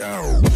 Yo.